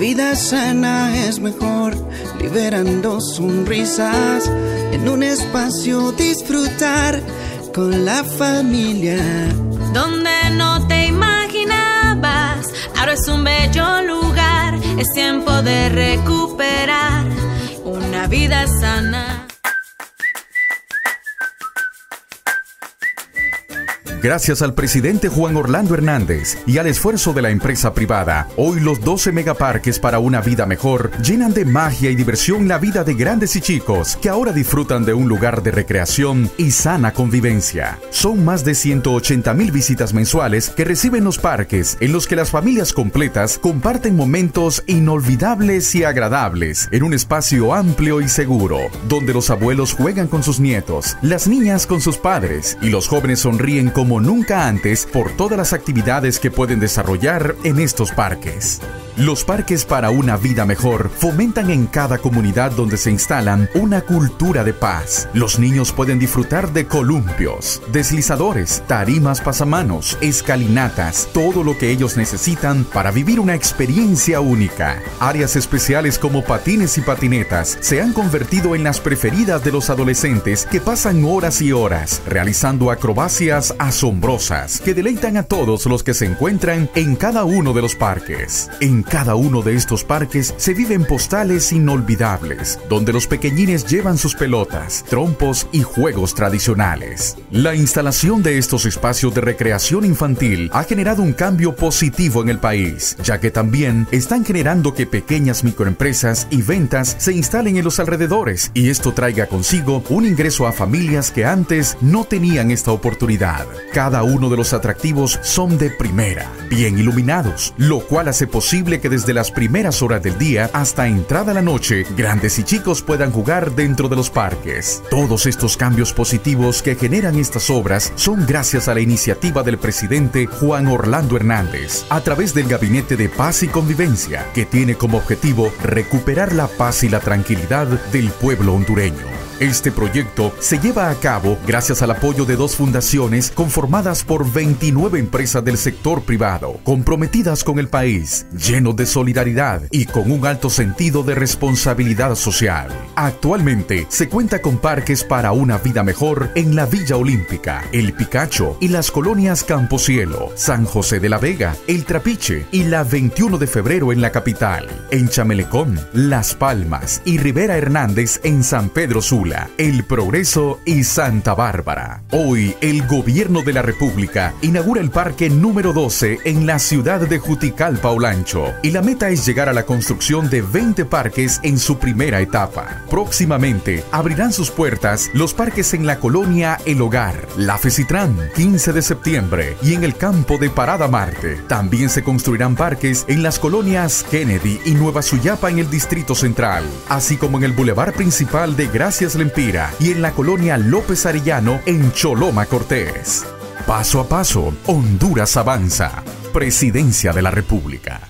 vida sana es mejor, liberando sonrisas en un espacio disfrutar con la familia. Donde no te imaginabas, ahora es un bello lugar, es tiempo de recuperar una vida sana. Gracias al presidente Juan Orlando Hernández y al esfuerzo de la empresa privada, hoy los 12 megaparques para una vida mejor llenan de magia y diversión la vida de grandes y chicos que ahora disfrutan de un lugar de recreación y sana convivencia. Son más de 180 mil visitas mensuales que reciben los parques en los que las familias completas comparten momentos inolvidables y agradables en un espacio amplio y seguro, donde los abuelos juegan con sus nietos, las niñas con sus padres y los jóvenes sonríen como como nunca antes por todas las actividades que pueden desarrollar en estos parques. Los parques para una vida mejor fomentan en cada comunidad donde se instalan una cultura de paz. Los niños pueden disfrutar de columpios, deslizadores, tarimas pasamanos, escalinatas, todo lo que ellos necesitan para vivir una experiencia única. Áreas especiales como patines y patinetas se han convertido en las preferidas de los adolescentes que pasan horas y horas realizando acrobacias asombrosas que deleitan a todos los que se encuentran en cada uno de los parques. Cada uno de estos parques se viven postales inolvidables, donde los pequeñines llevan sus pelotas, trompos y juegos tradicionales. La instalación de estos espacios de recreación infantil ha generado un cambio positivo en el país, ya que también están generando que pequeñas microempresas y ventas se instalen en los alrededores y esto traiga consigo un ingreso a familias que antes no tenían esta oportunidad. Cada uno de los atractivos son de primera, bien iluminados, lo cual hace posible que desde las primeras horas del día hasta entrada la noche, grandes y chicos puedan jugar dentro de los parques. Todos estos cambios positivos que generan estas obras son gracias a la iniciativa del presidente Juan Orlando Hernández, a través del Gabinete de Paz y Convivencia, que tiene como objetivo recuperar la paz y la tranquilidad del pueblo hondureño. Este proyecto se lleva a cabo gracias al apoyo de dos fundaciones conformadas por 29 empresas del sector privado, comprometidas con el país, llenos de solidaridad y con un alto sentido de responsabilidad social. Actualmente se cuenta con parques para una vida mejor en la Villa Olímpica, El Picacho y las colonias Camposielo, San José de la Vega, El Trapiche y la 21 de febrero en la capital, en Chamelecón, Las Palmas y Rivera Hernández en San Pedro Sula. El Progreso y Santa Bárbara. Hoy, el Gobierno de la República inaugura el parque número 12 en la ciudad de Juticalpa, Olancho, y la meta es llegar a la construcción de 20 parques en su primera etapa. Próximamente, abrirán sus puertas los parques en la colonia El Hogar, La Fecitrán, 15 de septiembre, y en el campo de Parada Marte. También se construirán parques en las colonias Kennedy y Nueva Suyapa en el Distrito Central, así como en el bulevar principal de Gracias Y en la colonia López Arellano en Choloma Cortés. Paso a paso, Honduras avanza. Presidencia de la República.